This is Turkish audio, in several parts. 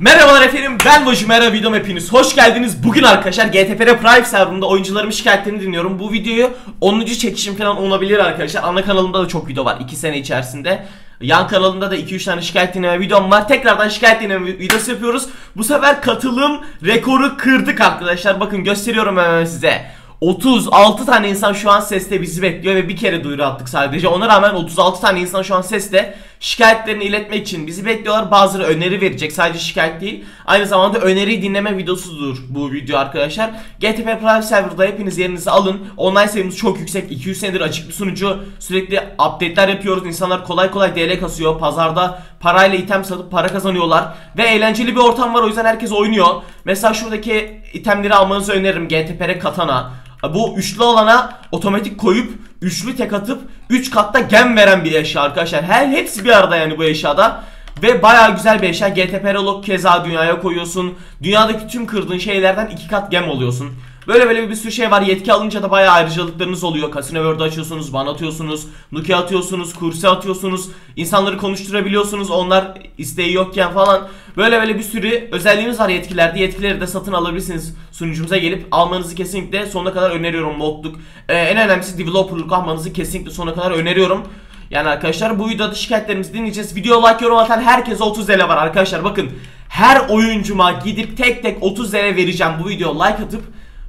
Merhabalar efendim ben Vajimera videom hepiniz hoş geldiniz. Bugün arkadaşlar GTPR Prime serverında oyuncularımın şikayetlerini dinliyorum. Bu videoyu 10. çekişim falan olabilir arkadaşlar. Ana kanalımda da çok video var 2 sene içerisinde. Yan kanalımda da 2-3 tane şikayet dinleme videom var. Tekrardan şikayet dinleme videosu yapıyoruz. Bu sefer katılım rekoru kırdık arkadaşlar. Bakın gösteriyorum hemen size. 36 tane insan şu an seste bizi bekliyor ve bir kere duyuru attık sadece. Ona rağmen 36 tane insan şu an seste şikayetlerini iletmek için bizi bekliyorlar. Bazıları öneri verecek sadece şikayet değil. Aynı zamanda öneriyi dinleme videosudur bu video arkadaşlar. GTP Prime Server'da hepiniz yerinizi alın. Online sayımız çok yüksek. 200 senedir açık bir sunucu. Sürekli update'ler yapıyoruz. İnsanlar kolay kolay DL kasıyor. Pazarda parayla item satıp para kazanıyorlar. Ve eğlenceli bir ortam var o yüzden herkes oynuyor. Mesela şuradaki itemleri almanızı öneririm. GTPR Katana. Bu üçlü alana otomatik koyup üçlü tek atıp 3 katta gem veren bir eşya arkadaşlar. Her hepsi bir arada yani bu eşyada. Ve bayağı güzel bir eşya. GTP Relog keza dünyaya koyuyorsun. Dünyadaki tüm kırdığın şeylerden iki kat gem oluyorsun. Böyle böyle bir sürü şey var. Yetki alınca da bayağı ayrıcalıklarınız oluyor. Casino World'u açıyorsunuz, ban atıyorsunuz, Nuki atıyorsunuz, kurse atıyorsunuz. insanları konuşturabiliyorsunuz. Onlar isteği yokken falan. Böyle böyle bir sürü özelliğimiz var yetkilerde. Yetkileri de satın alabilirsiniz. Sunucumuza gelip almanızı kesinlikle sonuna kadar öneriyorum modluk. Ee, en önemlisi developerlık almanızı kesinlikle sonuna kadar öneriyorum. Yani arkadaşlar bu videoda şikayetlerimizi dinleyeceğiz. Video like yorum atan herkese 30 TL var arkadaşlar. Bakın her oyuncuma gidip tek tek 30 TL vereceğim bu video like atıp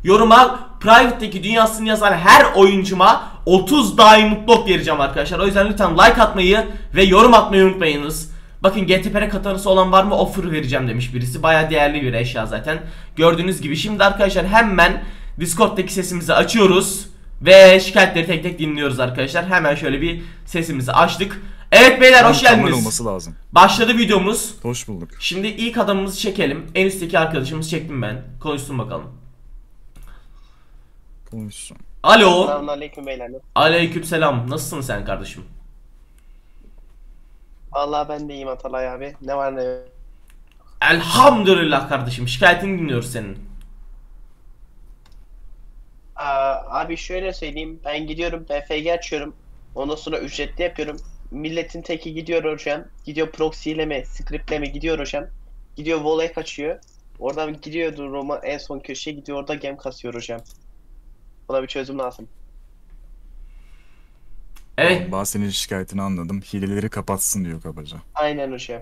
Yoruma private'deki dünyasını yazan her oyuncuma 30 diamond block vereceğim arkadaşlar. O yüzden lütfen like atmayı ve yorum atmayı unutmayınız. Bakın GTPR katanısı olan var mı offer vereceğim demiş birisi. Baya değerli bir eşya zaten. Gördüğünüz gibi şimdi arkadaşlar hemen Discord'daki sesimizi açıyoruz. Ve şikayetleri tek tek dinliyoruz arkadaşlar. Hemen şöyle bir sesimizi açtık. Evet beyler hoş geldiniz. olması lazım. Başladı videomuz. Hoş bulduk. Şimdi ilk adamımızı çekelim. En üstteki arkadaşımızı çektim ben. Konuşsun bakalım. Konuşsun. Alo. Selamünaleyküm beyler. Aleykümselam. Nasılsın sen kardeşim? Vallahi ben de iyiyim Atalay abi. Ne var ne yok. Elhamdülillah kardeşim. Şikayetini dinliyoruz senin. Aa, abi şöyle söyleyeyim. Ben gidiyorum BFG açıyorum. Ondan sonra ücretli yapıyorum. Milletin teki gidiyor hocam. Gidiyor proxy ile mi, scriptle mi gidiyor hocam. Gidiyor voley kaçıyor. Oradan gidiyordu Roma en son köşeye gidiyor orada gem kasıyor hocam. Buna bir çözüm lazım. Evet. Ben senin şikayetini anladım. Hileleri kapatsın diyor kabaca. Aynen hocam.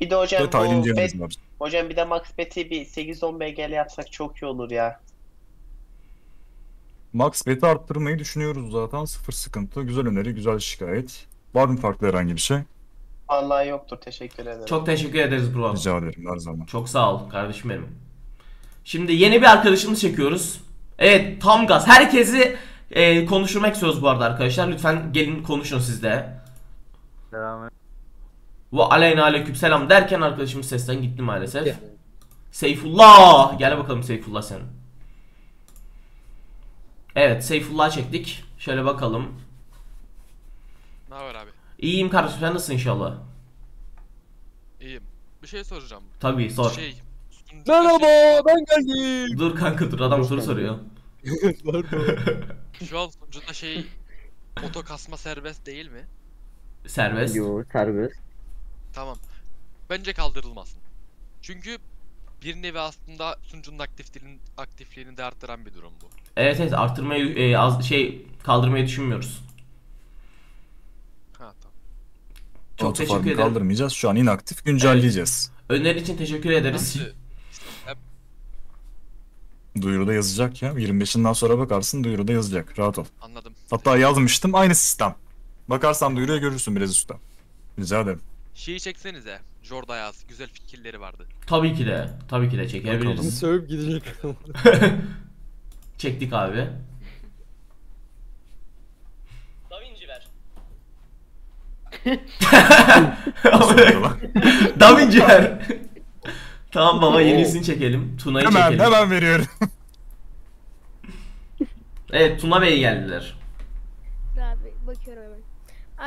Bir de hocam Detaylı bu bet- hocam bir de max bet'i bir 8-10 BGL yapsak çok iyi olur ya. Max beti arttırmayı düşünüyoruz zaten. Sıfır sıkıntı. Güzel öneri, güzel şikayet. Var mı farklı herhangi bir şey? Vallahi yoktur teşekkür ederim. Çok teşekkür ederiz bro. Rica ederim her zaman. Çok sağ ol kardeşim benim. Şimdi yeni bir arkadaşımız çekiyoruz. Evet tam gaz. Herkesi e, konuşturmak istiyoruz bu arada arkadaşlar. Lütfen gelin konuşun siz de. Et. Bu aleyna aleykümselam derken arkadaşımız sesten gitti maalesef. Seyfullah. Gel bakalım Seyfullah sen. Evet Seyfullah çektik. Şöyle bakalım. Ne haber abi? İyiyim kardeşim sen nasılsın inşallah? İyiyim. Bir şey soracağım. Tabii sor. Şey. Merhaba ben geldim. Dur kanka dur adam soru soruyor. Şu an sunucuda şey oto kasma serbest değil mi? Serbest. Yo serbest. Tamam. Bence kaldırılmasın. Çünkü bir nevi aslında sunucunun aktifliğini, aktifliğini de arttıran bir durum bu. Evet evet arttırmayı e, az şey kaldırmayı düşünmüyoruz. Ha tamam. Çok Autofarm'ı teşekkür ederim. kaldırmayacağız. Şu an inaktif. Güncelleyeceğiz. Öneri için teşekkür ederiz. Nasıl? Duyuruda yazacak ya. 25'inden sonra bakarsın duyuruda yazacak. Rahat ol. anladım. Hatta yazmıştım. Aynı sistem. Bakarsan duyuruya görürsün biraz üstte. Rica ederim. Şeyi çeksenize. Jorda yaz. Güzel fikirleri vardı. Tabii ki de. Tabii ki de çekebiliriz. Bakalım. Sövüp gidecek. Çektik abi. Nasıl oluyor lan? Da Vinci ver. Tamam baba yenisini çekelim. Tuna'yı hemen çekelim. hemen veriyorum. Evet Tuna Bey geldiler. Abi bakıyorum hemen.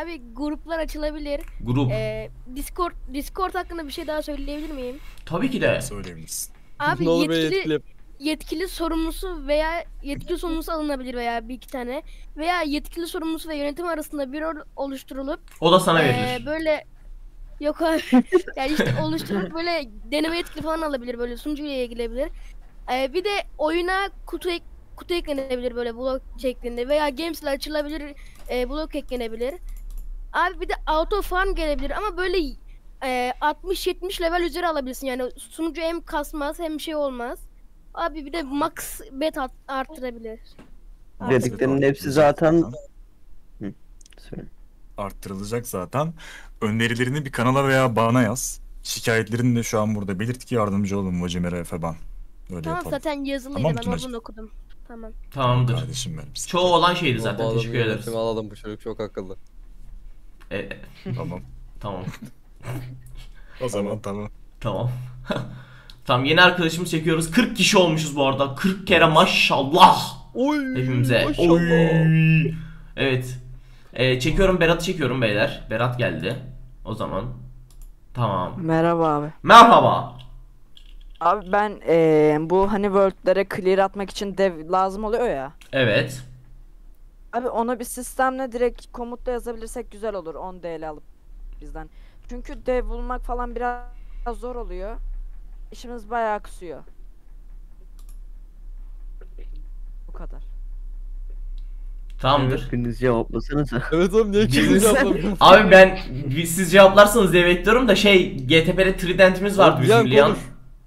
Abi gruplar açılabilir. Grup. Ee, Discord Discord hakkında bir şey daha söyleyebilir miyim? Tabii ki de. Söyleyebilirsin. Abi yetkili, yetkili. yetkili sorumlusu veya yetkili sorumlusu alınabilir veya bir iki tane veya yetkili sorumlusu ve yönetim arasında bir rol oluşturulup O da sana ee, verilir. böyle Yok abi. yani işte oluşturup böyle deneme etkili falan alabilir böyle sunucuyla ilgilenebilir. Ee, bir de oyuna kutu ek, kutu eklenebilir böyle blok şeklinde veya games ile açılabilir e, blok eklenebilir. Abi bir de auto farm gelebilir ama böyle e, 60-70 level üzeri alabilirsin yani sunucu hem kasmaz hem şey olmaz. Abi bir de max bet arttırabilir. Dediklerinin hepsi zaten- Hı. Söyle. Arttırılacak zaten. Önerilerini bir kanala veya bana yaz. Şikayetlerini de şu an burada belirt ki yardımcı olun Vacimere Efe ben. Öyle Tamam yapalım. zaten yazılıydı Tamam, ben oradan okudum. Tamam. Tamamdır. Kardeşim benim. Çoğu olan şeydi zaten. Bağlamayı Teşekkür ederiz. alalım bu çocuk çok akıllı. E, Tamam. tamam. O zaman tamam. Tamam. tamam yeni arkadaşımız çekiyoruz. 40 kişi olmuşuz bu arada. 40 kere maşallah. Oy! Hepimize. Oy. Evet. Ee, çekiyorum Berat'ı çekiyorum beyler. Berat geldi. O zaman. Tamam. Merhaba abi. Merhaba. Abi ben eee, bu hani world'lere clear atmak için dev lazım oluyor ya. Evet. Abi onu bir sistemle direkt komutla yazabilirsek güzel olur 10 DL alıp bizden. Çünkü dev bulmak falan biraz zor oluyor. İşimiz bayağı kısıyor. Bu kadar. Tamamdır. Hepiniz cevaplasanıza. Evet oğlum niye kimse cevaplamıyor? Abi ben siz cevaplarsanız diye bekliyorum da şey GTP'de Trident'imiz vardı bizim Lian Lian. konuş.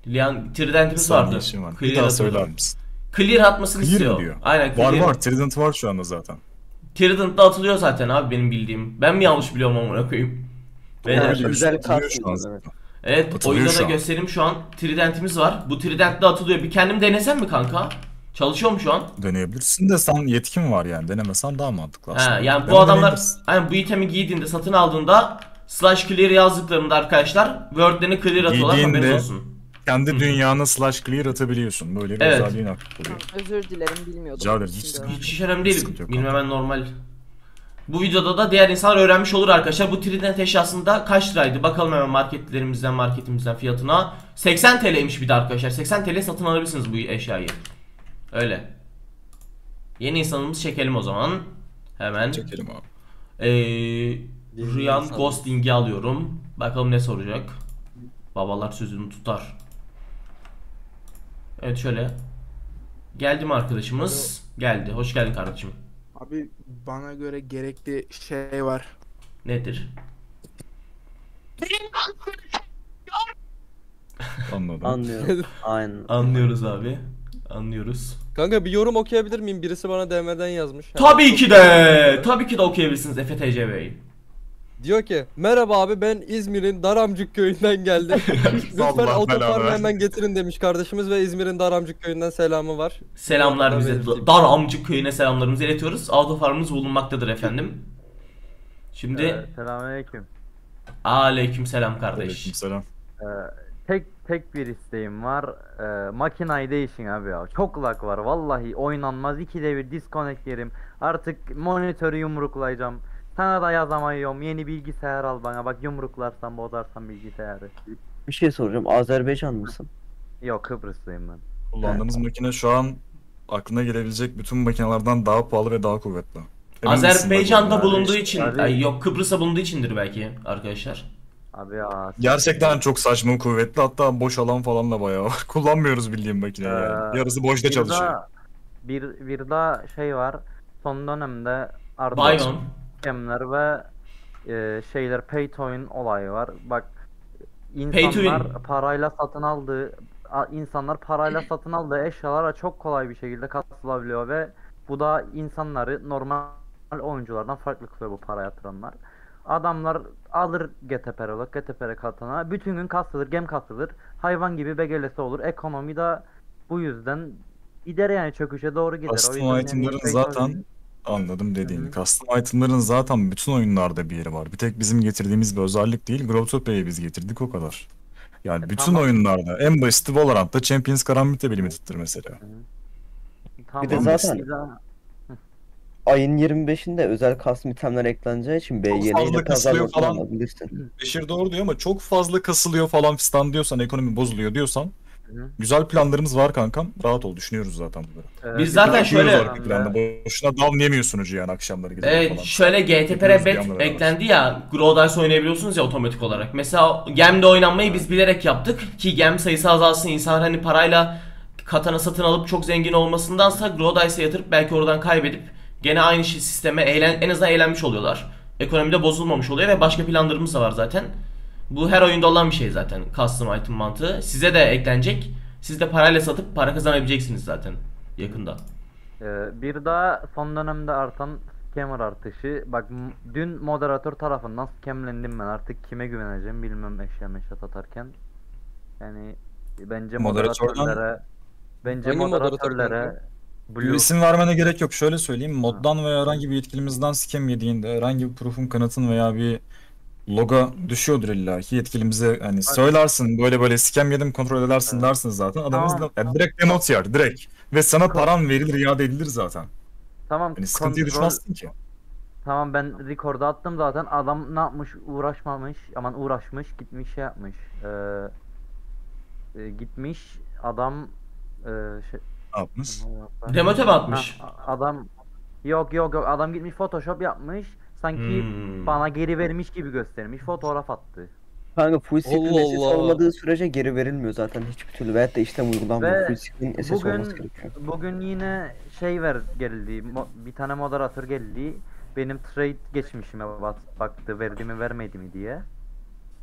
Lian Trident'imiz vardı. işim var. Bir Clear daha atıyor. söyler misin? Clear atmasını Clear istiyor. mi diyor? Aynen Var clear. var. Trident var şu anda zaten. Trident'da atılıyor zaten abi benim bildiğim. Ben mi yanlış biliyorum amına koyayım? Beyler. Öyle güzel kart şu an zaten. Evet Atılıyor oyunda şu da an. göstereyim şu an Trident'imiz var. Bu Trident'de atılıyor. Bir kendim denesem mi kanka? Çalışıyor mu şu an? Deneyebilirsin de sen yetkin var yani. Denemesen daha mantıklı He, aslında. yani bu Ama adamlar hani bu itemi giydiğinde satın aldığında slash clear yazdıklarında arkadaşlar wordlerini clear atıyorlar Giydiğinde- haberiniz olsun. Kendi dünyana slash clear atabiliyorsun. Böyle bir Evet. özelliğin aktif oluyor. Özür dilerim bilmiyordum. Rica ederim, hiç Hiç iş önemli değil. Bilmemen normal. Bu videoda da diğer insanlar öğrenmiş olur arkadaşlar. Bu Trident eşyasında kaç liraydı? Bakalım hemen marketlerimizden marketimizden fiyatına. 80 TL'ymiş bir de arkadaşlar. 80 TL satın alabilirsiniz bu eşyayı. Öyle. Yeni insanımızı çekelim o zaman. Hemen. Çekelim abi. Ee, Rüyan insan. Ghosting'i alıyorum. Bakalım ne soracak. Babalar sözünü tutar. Evet şöyle. Geldi mi arkadaşımız? Geldi. Hoş geldin kardeşim. Abi bana göre gerekli şey var. Nedir? Anladım. Anlıyorum. Aynen. Anlıyoruz abi. Anlıyoruz. Kanka bir yorum okuyabilir miyim? Birisi bana DM'den yazmış. Tabii ki de. Tabii ki de okuyabilirsiniz Efe TC Bey. Diyor ki merhaba abi ben İzmir'in Daramcık köyünden geldim. Lütfen Allah otoparkı belanı hemen getirin demiş kardeşimiz ve İzmir'in Daramcık köyünden selamı var. Selamlar bize. belirteyim. Dar Amcık köyüne selamlarımızı iletiyoruz. Autofarmımız bulunmaktadır efendim. Şimdi Ee, Selamünaleyküm. aleyküm selam kardeş. Aleykümselam. Ee, tek tek bir isteğim var. Ee, makinayı değişin abi ya. Çok lag var. Vallahi oynanmaz. İkide bir disconnect yerim. Artık monitörü yumruklayacağım. Sana da yazamıyorum. Yeni bilgisayar al bana. Bak yumruklarsan bozarsan bilgisayarı. Bir şey soracağım. Azerbaycan mısın? Yok Kıbrıslıyım ben. Kullandığınız makine şu an aklına gelebilecek bütün makinelerden daha pahalı ve daha kuvvetli. Emin misin Azerbaycan'da bulunduğu için, ay yok Kıbrıs'ta bulunduğu içindir belki arkadaşlar. Abi ya. Gerçekten çok saçma kuvvetli hatta boş alan falan da bayağı var. Kullanmıyoruz bildiğim makineyi yani. Ee, Yarısı boşta bir çalışıyor. daha- bir, bir daha şey var. Son dönemde Arda. Scamler ve e, şeyler pay to win olayı var. Bak insanlar parayla satın aldığı insanlar parayla satın aldığı eşyalara çok kolay bir şekilde katılabiliyor ve bu da insanları normal oyunculardan farklı kılıyor bu para yatıranlar. Adamlar alır GTPR olarak GTPR katına bütün gün kasılır, gem kasılır. Hayvan gibi begelesi olur. Ekonomi de bu yüzden gider yani çöküşe doğru gider. Custom yani itemların to win- zaten anladım dediğini. Hı hı. Custom itemların zaten bütün oyunlarda bir yeri var. Bir tek bizim getirdiğimiz bir özellik değil. Growtopia'yı biz getirdik o kadar. Yani E, bütün tamam. oyunlarda en basiti Valorant'ta Champions Karambit'e bir limited'tir mesela. Tamam. de zaten- Ayın 25'inde özel custom itemler ekleneceği için de kasılıyor pazardan falan. alabilirsin. Beşir doğru diyor ama çok fazla kasılıyor falan fistan diyorsan, ekonomi bozuluyor diyorsan hı. Güzel planlarımız var kankam. Rahat ol düşünüyoruz zaten bunları. Ee, Biz zaten şöyle- arka planda. Boşuna damlayamıyor sunucu yani akşamları gidip Evet falan. şöyle GTPR Hepimiz bir bet anda beraber. eklendi ya Grow Dice oynayabiliyorsunuz ya otomatik olarak. Mesela Gem'de oynanmayı biz bilerek yaptık ki Gem sayısı azalsın insan hani parayla katana satın alıp çok zengin olmasındansa Grow Dice'e yatırıp belki oradan kaybedip gene aynı şey sisteme eğlen, en azından eğlenmiş oluyorlar. Ekonomide bozulmamış oluyor ve başka planlarımız da var zaten. Bu her oyunda olan bir şey zaten custom item mantığı. Size de eklenecek. Siz de parayla satıp para kazanabileceksiniz zaten yakında. Ee, bir daha son dönemde artan scammer artışı. Bak dün moderatör tarafından scamlendim ben artık kime güveneceğim bilmem eşya meşat atarken. Yani bence moderatörlere bence moderatör moderatörlere Blue isim vermene gerek yok. Şöyle söyleyeyim. Moddan veya herhangi bir yetkilimizden scam yediğinde herhangi bir proof'un kanıtın veya bir logo düşüyordur illa ki yetkilimize hani söylersin böyle böyle scam yedim kontrol edersin dersin zaten Tamam. da, yani direkt demot yer direkt ve sana paran verilir iade edilir zaten. tamam Hani sıkıntıya kontrol- düşmezsin ki. Tamam ben record'a attım zaten adam ne yapmış uğraşmamış aman uğraşmış gitmiş şey yapmış Ee, e, gitmiş adam e, şey, Ne yapmış? Demote mi atmış? Ha, adam yok yok yok adam gitmiş photoshop yapmış sanki Hmm. bana geri vermiş gibi göstermiş fotoğraf attı. Kanka full screen Allah SS Allah. olmadığı sürece geri verilmiyor zaten hiçbir türlü. Veyahut da işlem uygulanmıyor. Ve Full screen SS bugün- olması gerekiyor. Bugün yine şey ver geldi mo- bir tane moderatör geldi benim trade geçmişime bak- baktı verdi mi vermedi mi diye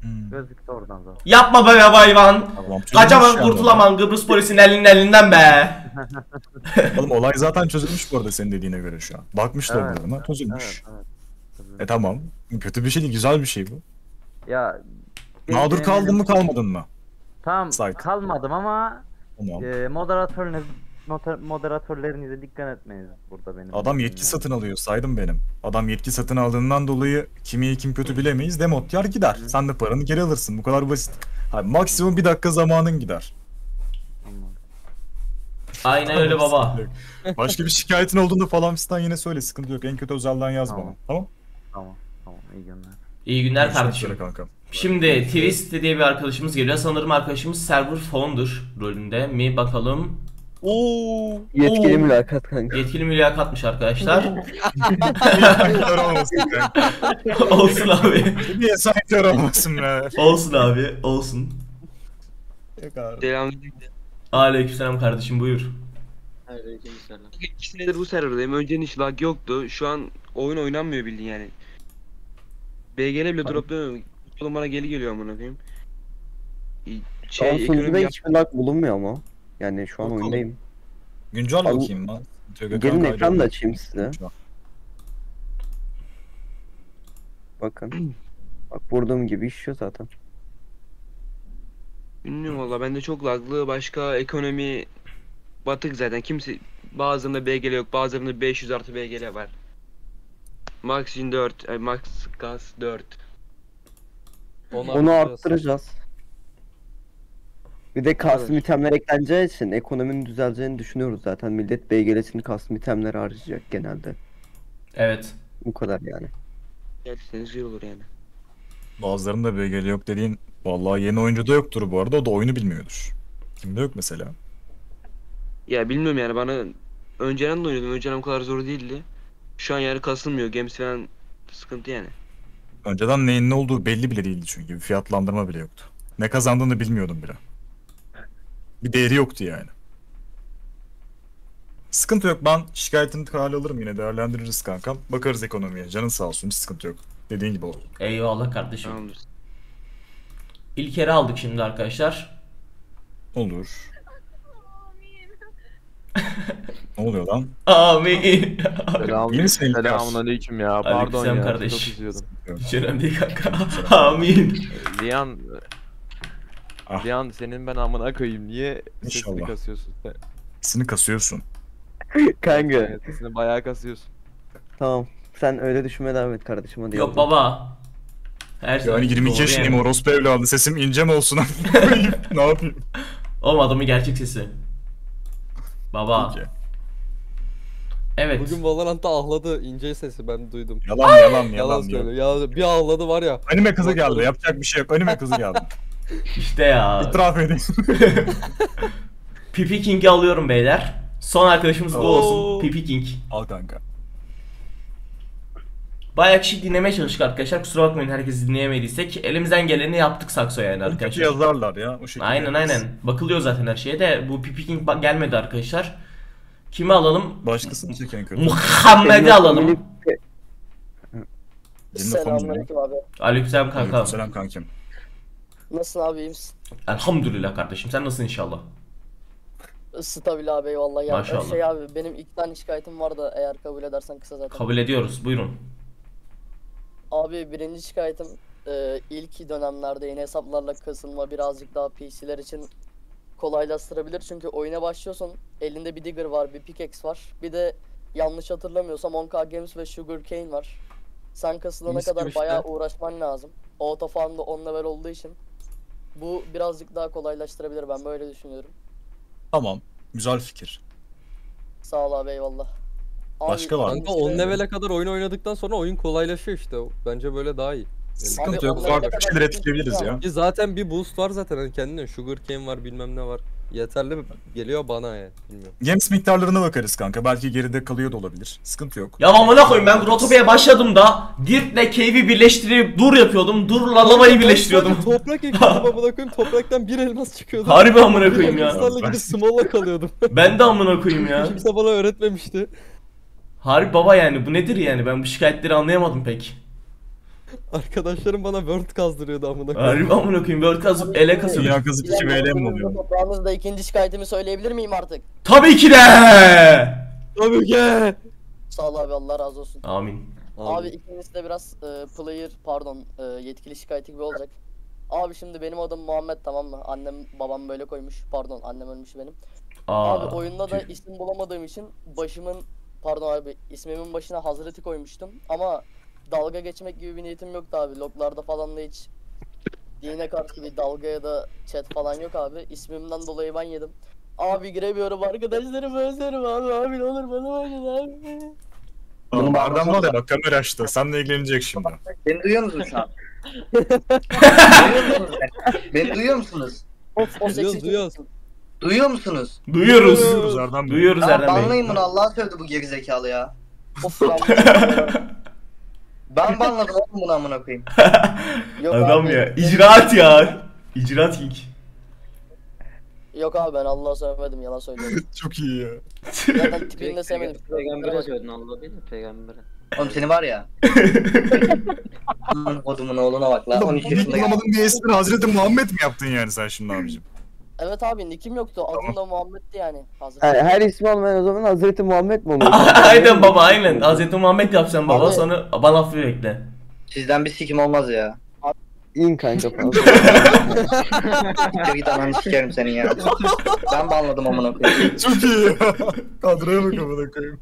Hmm. oradan zaten. Yapma be be hayvan. Kaçamam kurtulamam Kıbrıs polisinin elinin elinden be. Oğlum olay zaten çözülmüş bu arada senin dediğine göre şu an. Bakmış Evet, logolarına çözülmüş. Evet, evet. E tamam. Kötü bir şey değil güzel bir şey bu. Ya Mağdur kaldın mı kalmadın mı? Tamam Site. kalmadım ama Tamam. e, moderatörünüz moder- moderatörlerinize dikkat etmeniz burada benim. Adam yetki yani. satın alıyor saydım benim. Adam yetki satın aldığından dolayı kimi iyi kim kötü bilemeyiz. Demot yer gider. Sen de paranı geri alırsın. Bu kadar basit. Abi maksimum bir dakika zamanın gider. Aynen öyle baba. Başka bir şikayetin olduğunda falan fistan yine söyle sıkıntı yok. En kötü özelden yaz Tamam. bana. Tamam? Tamam tamam iyi günler. İyi günler Görüşmek kardeşim. kanka. Şimdi Twist diye bir arkadaşımız geliyor. Sanırım arkadaşımız server founder rolünde mi bakalım. Oo. Yetkili Oo. mülakat kanka. Yetkili mülakatmış arkadaşlar. Olmasın kanka. olsun abi. Niye sen kör olmasın be? Olsun abi. Olsun. Yok abi. Selamünaleyküm. Aleykümselam kardeşim buyur. İki senedir bu serverdayım. Önceden hiç lag yoktu. Şu an oyun oynanmıyor bildiğin yani. BGL bile dropluyor. Oğlum bana geri geliyor amına koyayım. Şey, sunucuda ekonomi hiçbir lag bulunmuyor ama. Yani şu an Bakalım. oyundayım. Güncel Abi, bakayım lan. Ekran Gelin ekran da açayım size. Şu an. Bakın. Bak vurduğum gibi işiyor zaten. Bilmiyorum valla bende çok laglı. Başka ekonomi batık zaten. Kimse bazılarında BGL yok. Bazılarında 500 artı BGL var. Max 4, ay Max Gas 4. Onu arttıracağız. Bir de custom itemler ekleneceği için ekonominin düzeleceğini düşünüyoruz zaten. Millet BGL'sini custom itemlere harcayacak genelde. Evet. Bu kadar yani. Gerçekten güzel olur yani. Bazılarında BGL yok dediğin vallahi yeni oyuncuda yoktur bu arada o da oyunu bilmiyordur. Kimde yok mesela? Ya bilmiyorum yani bana önceden de oynuyordum. Önceden o kadar zor değildi. Şu an yani kasılmıyor. Games falan sıkıntı yani. Önceden neyin ne olduğu belli bile değildi çünkü. Bir fiyatlandırma bile yoktu. Ne kazandığını bilmiyordum bile. Bir değeri yoktu yani. Sıkıntı yok ben şikayetini kale alırım yine değerlendiririz kankam. Bakarız ekonomiye canın sağ olsun hiç sıkıntı yok. Dediğin gibi oldu. Eyvallah kardeşim. Tamamdır. İlk yeri aldık şimdi arkadaşlar. Olur. ne oluyor lan? Amin. Selam, İyi misin İlker? selamun aleyküm ya. Pardon Aleykümselam ya. kardeş. Çok üzüyordum. Hiç önemli değil kanka. Amin. Lian Ah. Lian senin ben amına koyayım. Niye sesini İnşallah. kasıyorsun? sen? İkisini kasıyorsun. Kanka sesini bayağı kasıyorsun. tamam. Sen öyle düşünmeye devam et kardeşim hadi. Yok baba. Her şey Yani 22 doğru yaşındayım orospu evladı sesim ince mi olsun? ne yapayım? Oğlum adamın gerçek sesi. Baba. Peki. Evet. Bugün Valorant'ta ağladı. ince sesi ben duydum. Yalan yalan Yalan yalan. söyle. yalan. Ya bir ağladı var ya. Anime kızı geldi yapacak bir şey yok anime kızı geldi. İşte ya. İtiraf edeyim. Pipi King'i alıyorum beyler. Son arkadaşımız bu olsun. Pipi King. Al kanka. Bayağı kişi dinlemeye çalıştık arkadaşlar. Kusura bakmayın herkesi dinleyemediysek. Elimizden geleni yaptık sakso yani arkadaşlar. yazarlar ya o şekilde. Aynen aynen. Bakılıyor zaten her şeye de. Bu Pipi King gelmedi arkadaşlar. Kimi alalım? Başkasını çeken kötü. Muhammed'i alalım. Selamünaleyküm abi. Aleykümselam kanka. Selam kankim. Nasılsın abi iyi misin? Elhamdülillah kardeşim. Sen nasılsın inşallah? Stabil abi eyvallah ya. Maşallah. Şey abi benim iki tane şikayetim var da eğer kabul edersen kısa zaten. Kabul ediyoruz. Buyurun. Abi birinci şikayetim e, ilk dönemlerde yeni hesaplarla kasılma birazcık daha PC'ler için kolaylaştırabilir. Çünkü oyuna başlıyorsun elinde bir Digger var bir Pickaxe var. Bir de yanlış hatırlamıyorsam 10k Games ve Sugarcane var. Sen kasılana Mis kadar işte. bayağı uğraşman lazım. Auto farm da 10 level olduğu için. Bu birazcık daha kolaylaştırabilir ben böyle düşünüyorum. Tamam. Güzel fikir. Sağ ol abi eyvallah. Abi, Başka var mı? Kanka 10 level'e kadar oyun oynadıktan sonra oyun kolaylaşıyor işte. Bence böyle daha iyi. Sıkıntı Abi yok. onlara Farklı kadar şeyler etkileyebiliriz ya. Ki zaten bir boost var zaten hani kendine. Sugar cane var bilmem ne var. Yeterli geliyor bana yani. Bilmiyorum. Games miktarlarına bakarız kanka. Belki geride kalıyor da olabilir. Sıkıntı yok. Ya amına koyayım ben Grotopya'ya başladım da Dirt'le Cave'i birleştirip dur yapıyordum. Dur'la lavayı birleştiriyordum. Toprak ekledim amına koyayım. Topraktan bir elmas çıkıyordu. Harbi amına koyayım ya. Elmaslarla gidip small'la kalıyordum. Ben de amına koyayım ya. Kimse bana öğretmemişti. Harbi baba yani bu nedir yani ben bu şikayetleri anlayamadım pek. Arkadaşlarım bana word kazdırıyordu amına koyayım. Harbi amına koyayım World kazıp ele kasıyordum. Dünya kazık içi VLM mi oluyor? Toprağınızda ikinci şikayetimi söyleyebilir miyim artık? Tabii ki de. Tabii ki. Sağ ol abi Allah razı olsun. Amin. Abi, ikincisi de biraz e, player pardon e, yetkili şikayeti gibi olacak. Abi şimdi benim adım Muhammed tamam mı? Annem babam böyle koymuş. Pardon annem ölmüş benim. Aa, abi oyunda da isim bulamadığım için başımın pardon abi ismimin başına Hazreti koymuştum ama dalga geçmek gibi bir niyetim yoktu abi. Loglarda falan da hiç dine karşı bir dalga ya da chat falan yok abi. İsmimden dolayı ben yedim. Abi giremiyorum arkadaşlarımı özlerim abi abi ne olur bana bakın abi. Oğlum var ya bak kamera açtı. Seninle ilgilenecek şimdi. Beni duyuyor musun şu an? duyuyor musunuz beni? Beni duyuyor musunuz? Of o Duyuyoruz duyuyoruz. Duyuyor musunuz? Duyuyoruz. Duyuyoruz Erdem Bey. Duyuyoruz Erdem Bey. banlayın bunu Allah sövdü bu gerizekalı ya. Of. Ben banladım oğlum bunu amına koyayım. Yok Adam abi. ya. İcraat ya. İcraat King. Yok abi ben Allah'a söylemedim yalan söylüyorum. Çok iyi ya. Zaten tipini de sevmedim. Peygamber'e söyledin Allah değil mi? Peygamber'e. Oğlum seni var ya. Kodumun oğluna bak lan. 13 yaşında gel. Bulamadın diye espri Hazreti Muhammed mi yaptın yani sen şimdi abicim? Evet abi nickim yoktu. Adım da Muhammed'di yani. Hazır. Her, her ismi olmayan o zaman Hazreti Muhammed mi olur? aynen baba aynen. Hazreti Muhammed yapsan baba Abi- sonra bana affı bekle. Sizden bir sikim olmaz ya. İn kanka falan. Siktir git ananı sikerim senin ya. Ben banladım amına koyayım. Çok iyi ya. Kadroya bak amına koyayım.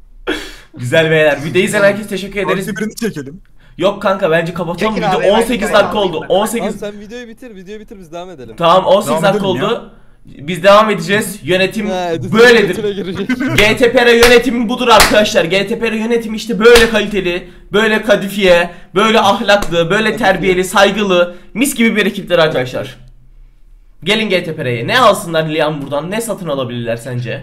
Güzel beyler. Videoyu izleyen herkese teşekkür ederiz. Parti birini çekelim. Yok kanka bence kapatalım. Çekin Video abi, ben 18 çekeyim dakika oldu. Tamam 18 sen videoyu bitir, videoyu bitir biz devam edelim. Tamam 18 Devam dakika edelim oldu. Biz devam edeceğiz. Yönetim He, böyledir. GTPR yönetimi budur arkadaşlar. GTPR yönetimi işte böyle kaliteli, böyle kadifiye, böyle ahlaklı, böyle terbiyeli, saygılı, mis gibi bir ekipler arkadaşlar. Gelin GTPR'ye. Ne alsınlar Liam buradan? Ne satın alabilirler sence?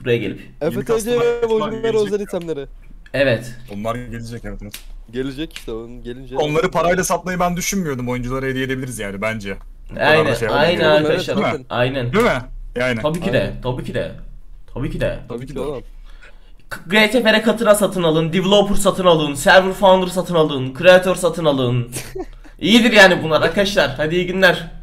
Buraya gelip. FTC ve gelecek. özel itemleri. Evet. Onlar gelecek evet. evet. Gelecek işte onun gelince. Onları parayla satmayı ben düşünmüyordum. Oyunculara hediye edebiliriz yani bence. Aynen, şey aynen arkadaşlar. Evet, zaten. Aynen. Değil mi? Yani. Tabii ki de, tabii ki de. Tabii ki de. Tabii ki oğlum. GTPR katına satın alın, developer satın alın, server founder satın alın, creator satın alın. İyidir yani bunlar arkadaşlar. Hadi iyi günler.